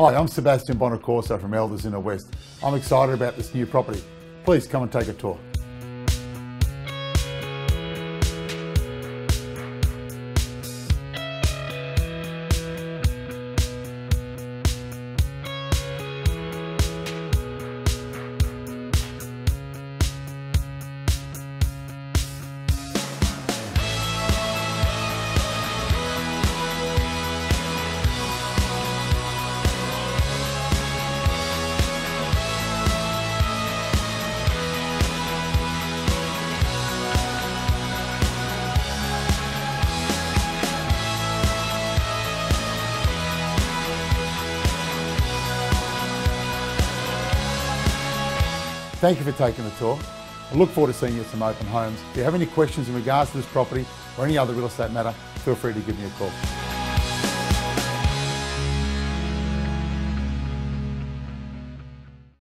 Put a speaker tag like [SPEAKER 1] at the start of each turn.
[SPEAKER 1] Hi, I'm Sebastian Bonaccorso from Elders Inner West. I'm excited about this new property. Please come and take a tour. Thank you for taking the tour. I look forward to seeing you at some open homes. If you have any questions in regards to this property or any other real estate matter, feel free to give me a call.